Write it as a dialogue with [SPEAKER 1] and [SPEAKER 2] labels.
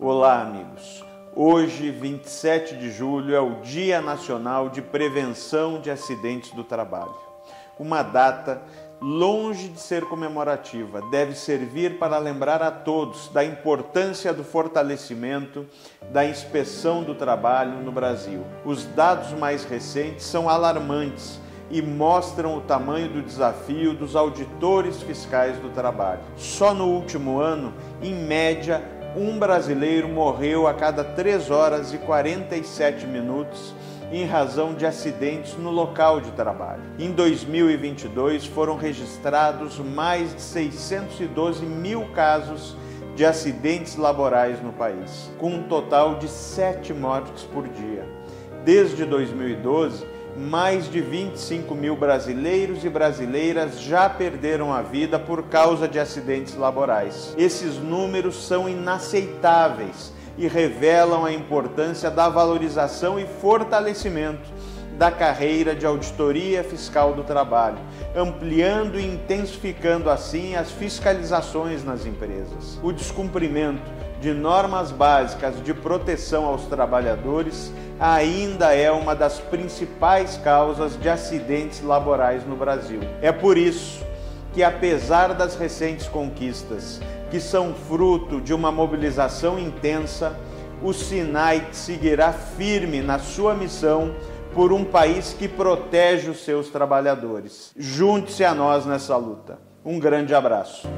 [SPEAKER 1] Olá, amigos. Hoje, 27 de julho, é o Dia Nacional de Prevenção de Acidentes do Trabalho. Uma data longe de ser comemorativa, deve servir para lembrar a todos da importância do fortalecimento da inspeção do trabalho no Brasil. Os dados mais recentes são alarmantes e mostram o tamanho do desafio dos auditores fiscais do trabalho. Só no último ano, em média, um brasileiro morreu a cada 3 horas e 47 minutos em razão de acidentes no local de trabalho. Em 2022 foram registrados mais de 612 mil casos de acidentes laborais no país, com um total de 7 mortes por dia. Desde 2012, mais de 25 mil brasileiros e brasileiras já perderam a vida por causa de acidentes laborais. Esses números são inaceitáveis e revelam a importância da valorização e fortalecimento da carreira de auditoria fiscal do trabalho, ampliando e intensificando assim as fiscalizações nas empresas. O descumprimento de normas básicas de proteção aos trabalhadores ainda é uma das principais causas de acidentes laborais no Brasil. É por isso que, apesar das recentes conquistas, que são fruto de uma mobilização intensa, o Sinai seguirá firme na sua missão por um país que protege os seus trabalhadores. Junte-se a nós nessa luta. Um grande abraço.